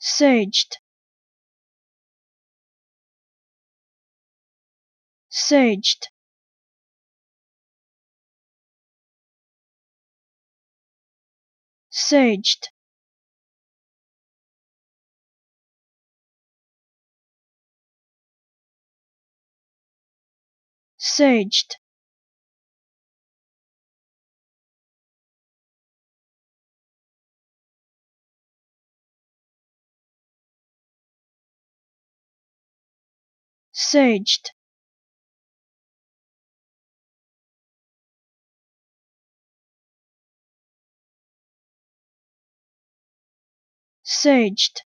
surged. Surged. Surged. Surged surged. Surged